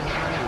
heaven.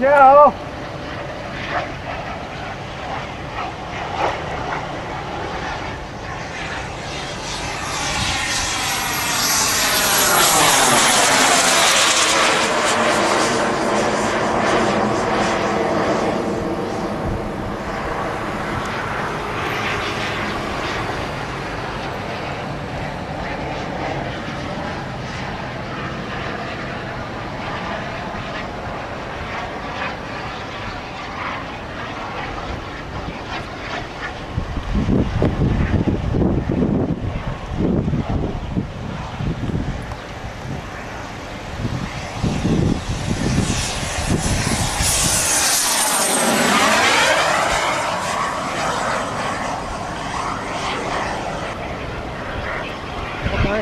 加油。开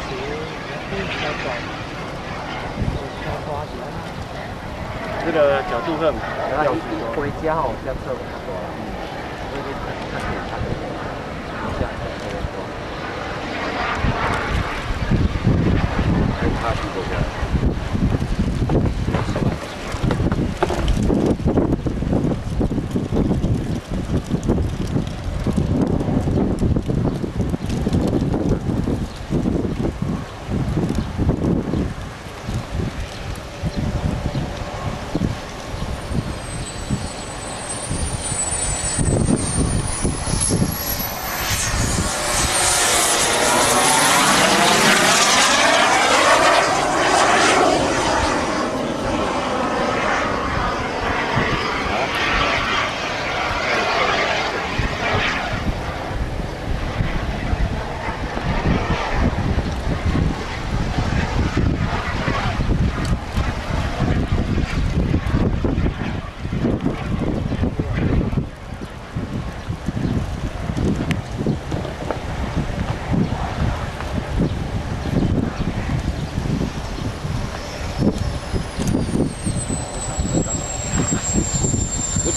始可以调转，调花起来。这个角度很，然后回家哦，这样测差不多了。嗯，因为看看看 rápido já.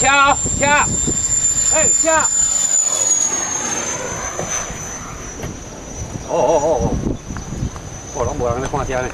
差距多少？跳跳，哎下！哦哦哦哦，哦，拢无人咧看车呢。